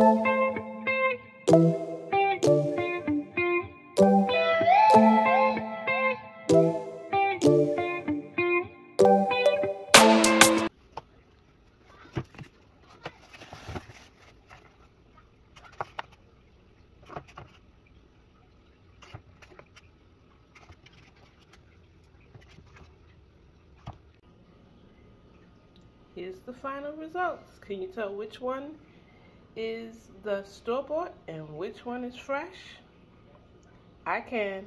Here's the final results. Can you tell which one is the store-bought and which one is fresh? I can.